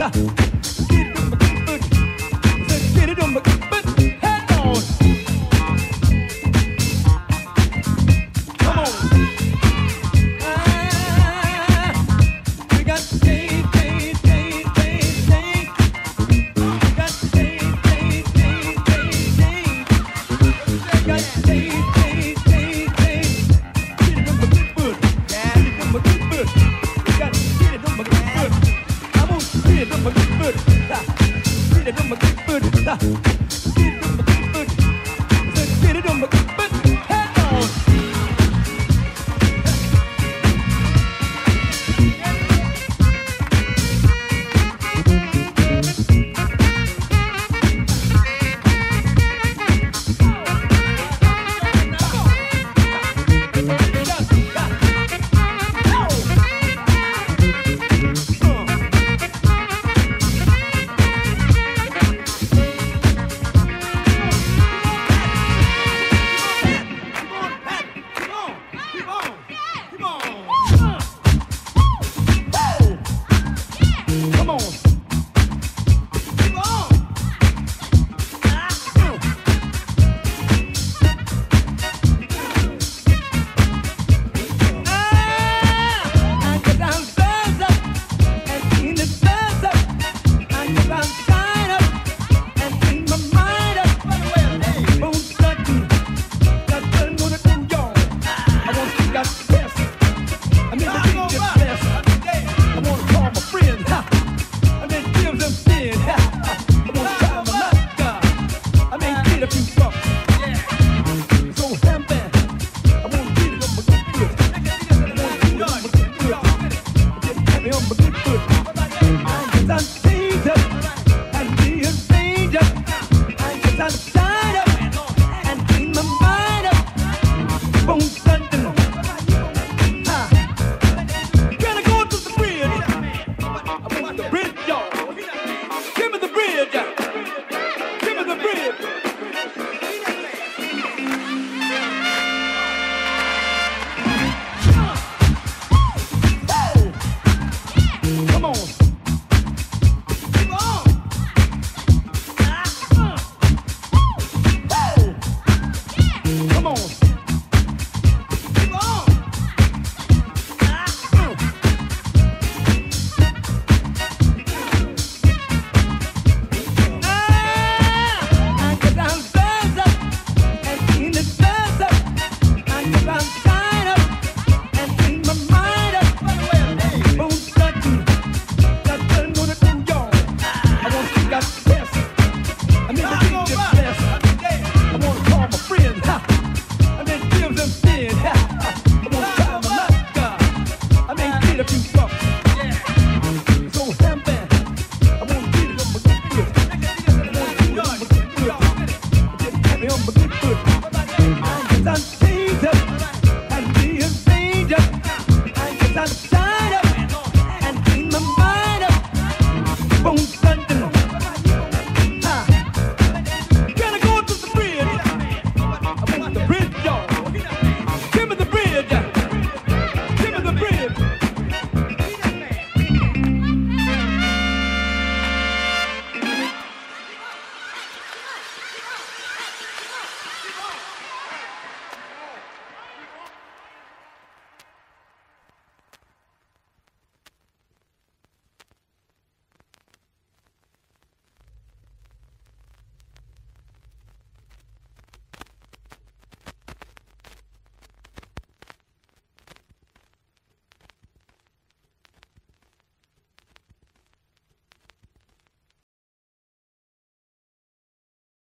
Ha! Done.